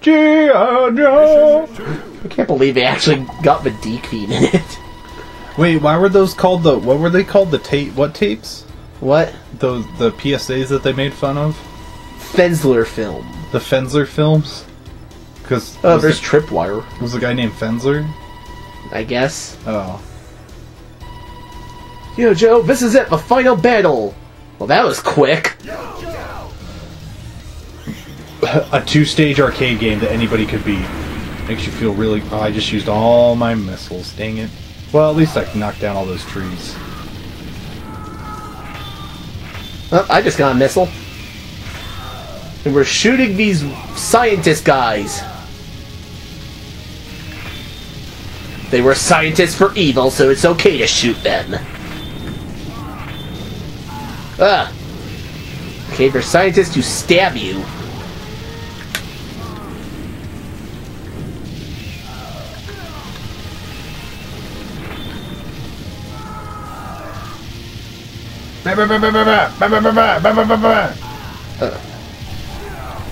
G.I. Joe. I can't believe they actually got the Deke theme in it. Wait, why were those called the? What were they called? The tape? What tapes? What? Those the PSAs that they made fun of? Fensler film. The Fensler films? Because Oh, there's the- Tripwire, was a guy named Fensler? I guess. Oh, Yo, Joe, this is it, the final battle. Well, that was quick. A two-stage arcade game that anybody could beat. Makes you feel really. Oh, I just used all my missiles. Dang it. Well, at least I can knock down all those trees. Oh, I just got a missile. And we're shooting these scientist guys. They were scientists for evil, so it's okay to shoot them. Ah. Okay, they're scientists who stab you.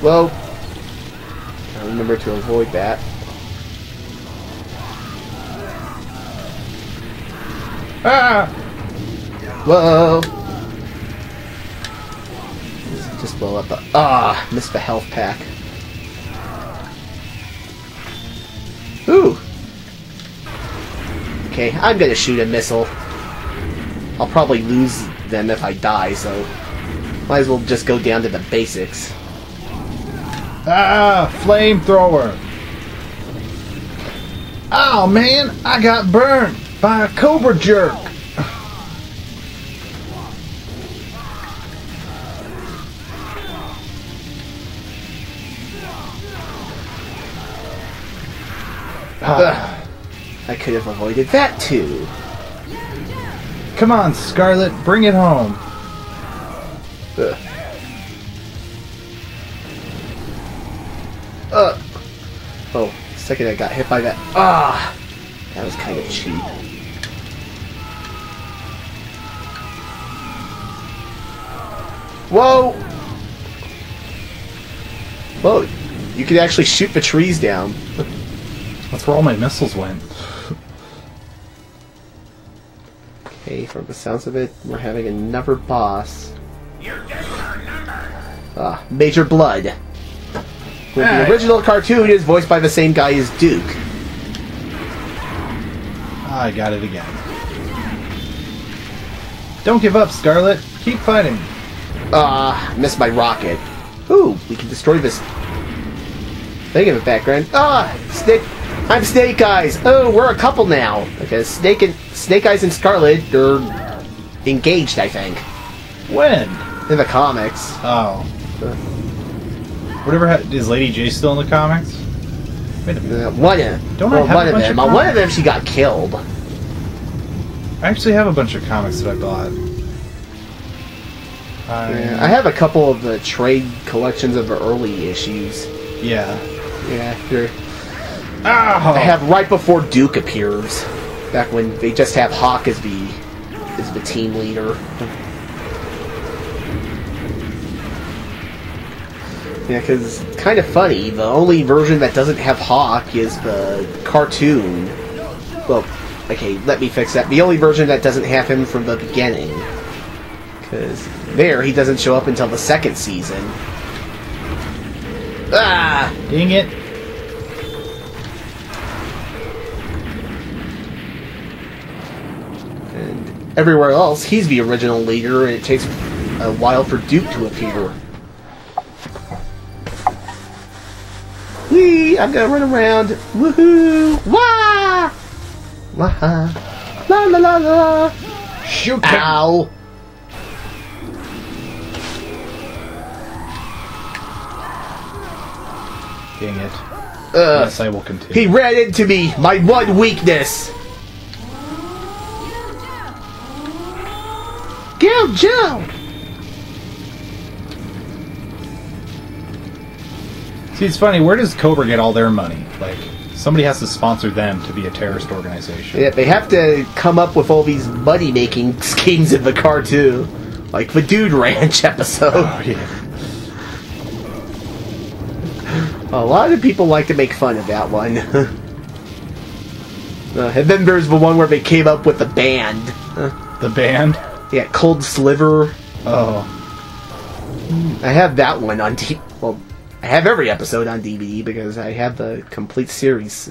Well, I remember to avoid that. Ah! Whoa! Just blow up the. Ah! Missed the health pack. Ooh! Okay, I'm gonna shoot a missile. I'll probably lose them if I die, so. Might as well just go down to the basics. Ah! Flamethrower! Oh man, I got burned by a cobra jerk. Ah, I could have avoided that too. Come on, Scarlett, bring it home. Ugh. Uh. Oh, second I got hit by that. Ah! That was kind of cheap. Whoa! Whoa, you can actually shoot the trees down. That's where all my missiles went. Okay, from the sounds of it, we're having another boss. Ah, Major Bludd. Who the original cartoon is voiced by the same guy as Duke. I got it again. Don't give up, Scarlett. Keep fighting. Ah, missed my rocket. Ooh, we can destroy this thing in the background. Ah, Snake. I'm Snake Eyes. Oh, we're a couple now because Snake and Snake Eyes and Scarlett are engaged. I think When? in the comics. Oh. Whatever. Ha- is Lady Jaye still in the comics? Wait a minute. Uh, one of Don't I have one of them. of Uh, one of them, she got killed. I actually have a bunch of comics that I bought. I, Yeah, I have a couple of the trade collections of the early issues. Yeah. Yeah, they're Oh. I have right before Duke appears. Back when they just have Hawk as the as the team leader. Yeah, because it's kind of funny. The only version that doesn't have Hawk is the cartoon. Well, okay, let me fix that. The only version that doesn't have him from the beginning. Because there, he doesn't show up until the second season. Ah! Dang it. Everywhere else, he's the original leader, and it takes a while for Duke to appear. Whee! I'm gonna run around. Woohoo! Wah! Wah! La la la la! Shoot Ow! Dang it. Ugh. yes, I will continue. He ran into me! My one weakness! Go, Joe! See, it's funny. Where does Cobra get all their money? Like, somebody has to sponsor them to be a terrorist organization. Yeah, they have to come up with all these money making schemes in the car too. Like the Dude Ranch episode. Oh, yeah. A lot of people like to make fun of that one. uh, and then there's the one where they came up with the band. The band? Yeah, Cold Slither. Oh. Hmm, I have that one on D. Well, I have every episode on DVD because I have the complete series.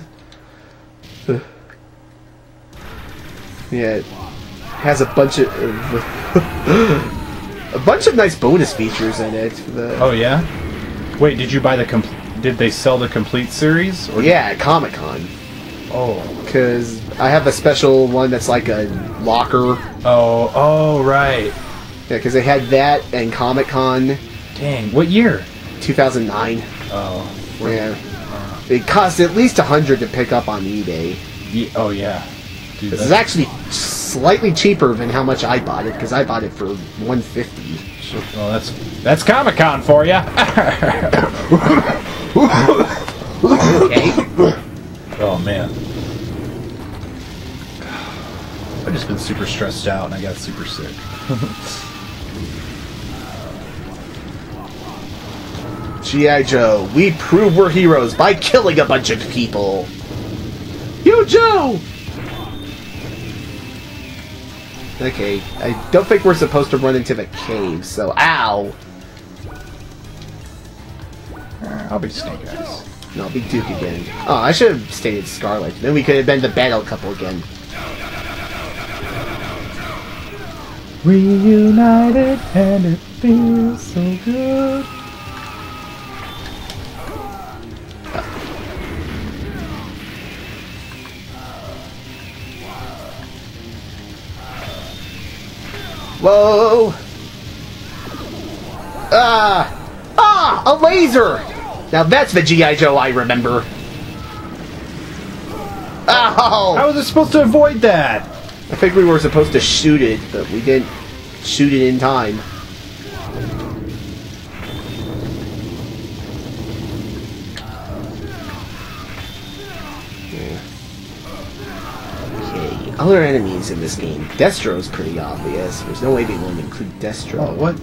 Yeah, it has a bunch of a bunch of nice bonus features in it. The, Oh yeah? Wait, did you buy the com- did they sell the complete series? Or yeah, Comic Con. Oh. Because I have a special one that's like a locker. Oh, oh right. Yeah, because they had that and Comic Con Dang, what year? 2009. Oh. Yeah. Uh, it cost at least a hundred to pick up on eBay. Ye- oh yeah. Dude, This is actually slightly cheaper than how much I bought it because I bought it for 150. well, that's that's Comic Con for you. Okay. Oh man. I've just been super stressed out and I got super sick. G.I. Joe, we prove we're heroes by killing a bunch of people. Yo, Joe! Okay, I don't think we're supposed to run into the cave, so ow! I'll be Snake Eyes. No, be Duke again. Oh, I should have stayed Scarlett. Then we could have been the battle couple again. Reunited and it feels so good. Whoa! Ah! Ah! A laser! Now that's the G.I. Joe I remember. Ow! How was I supposed to avoid that? I think we were supposed to shoot it, but we didn't shoot it in time. Okay, other enemies in this game. Destro's pretty obvious. There's no way they won't include Destro. Oh, what?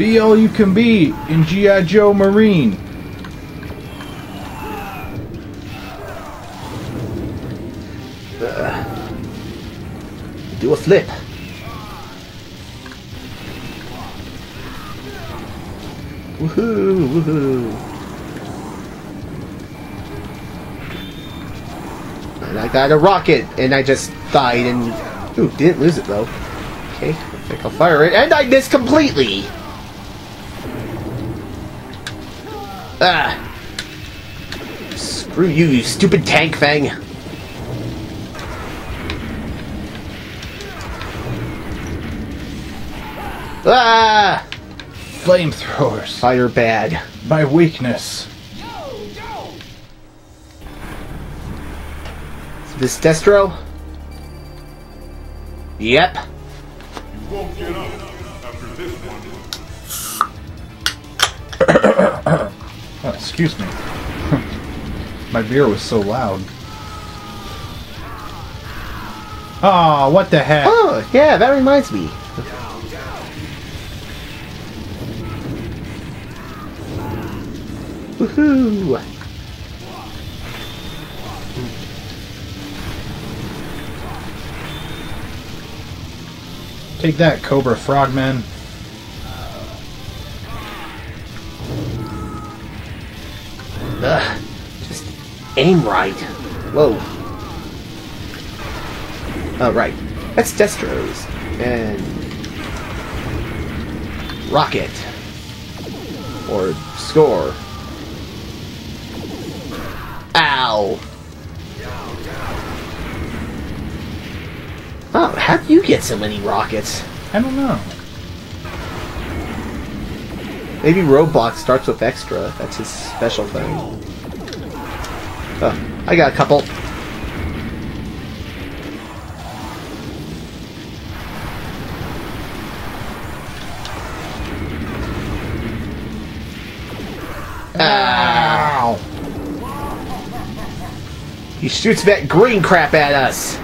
Be all you can be in G.I. Joe Marine. Uh, do a flip. Woohoo! Woohoo! And I got a rocket, and I just died, and ooh, didn't lose it though. Okay, I think I'll fire it, and I missed completely. Ah! Screw you, you stupid tank fang! Ah! Flamethrowers. Fire bad. My weakness. This Destro? Yep. You won't get up after this one. Excuse me. My beer was so loud. Ah, what the heck? Oh, yeah, that reminds me. Woohoo! Take that, Cobra Frogman. Aim right. Whoa. Oh, right. That's Destro's. And... Rocket. Or Score. Ow! Oh, how do you get so many rockets? I don't know. Maybe Roadblock starts with extra. That's his special thing. Oh, I got a couple. Ow! He shoots that green crap at us.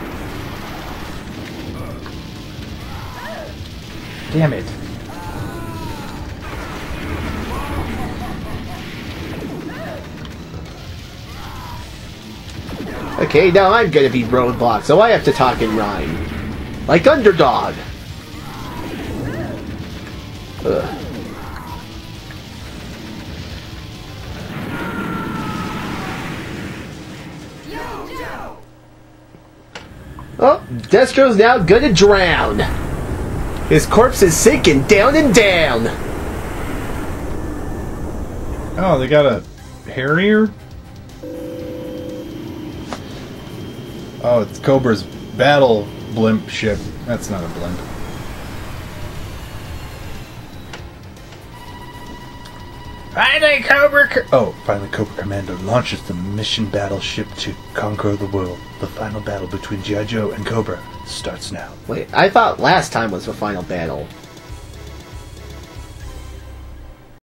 Damn it. Okay, now I'm gonna be roadblock, so I have to talk in rhyme. Like underdog. Ugh. Oh, Destro's now gonna drown. His corpse is sinking down and down. Oh, they got a Harrier? Oh, it's Cobra's battle blimp ship. That's not a blimp. Finally, Cobra. Co- oh, finally, Cobra Commander launches the mission battleship to conquer the world. The final battle between G.I. Joe and Cobra starts now. Wait, I thought last time was the final battle.